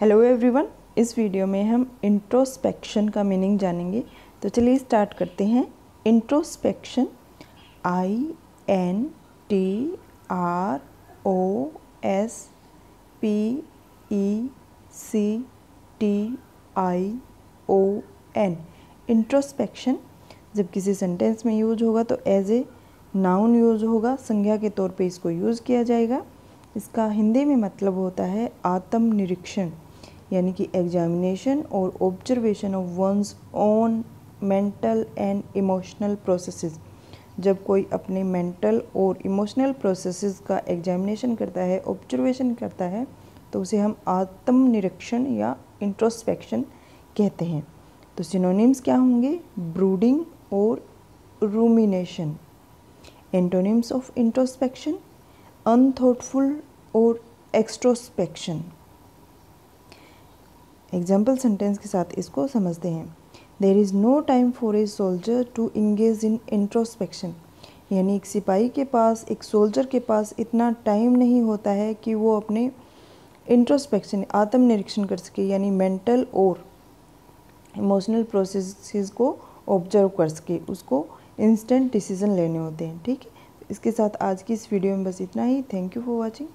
Hello everyone इस video में हम इंट्रोस्पेक्शन का मीनिंग जानेंगे। तो चलिए स्टार्ट करते हैं। Introspection I N T R O S P E C T I O N introspection जब किसी सेंटेंस में यूज़ होगा तो एज ए नाउन यूज़ होगा। संज्ञा के तौर पे इसको यूज़ किया जाएगा। इसका हिंदी में मतलब होता है आत्म निरीक्षण यानी कि एग्जामिनेशन और observation of one's own mental and emotional processes जब कोई अपने मेंटल और इमोशनल प्रोसेसेस का एग्जामिनेशन करता है ऑब्जर्वेशन करता है तो उसे हम आत्मनिरीक्षण या इंट्रोस्पेक्शन कहते हैं। तो सिनोनिम्स क्या होंगे? ब्रूडिंग और rumination antonyms of introspection unthoughtful और एक्सट्रोस्पेक्शन एग्ज़ाम्पल सेंटेंस के साथ इसको समझते हैं। There is no time for a soldier to engage in introspection यानी एक सिपाही के पास, एक सोल्जर के पास इतना टाइम नहीं होता है कि वो अपने इंट्रोस्पेक्शन आत्मनिरीक्षण कर सके, यानी मेंटल और इमोशनल प्रोसेस को ऑब्ज़र्व कर सके। उसको इंस्टेंट डिसीज़न लेने होते हैं, ठीक है? इसके साथ आज की इस वीडियो में बस इतना ही। Thank you for watching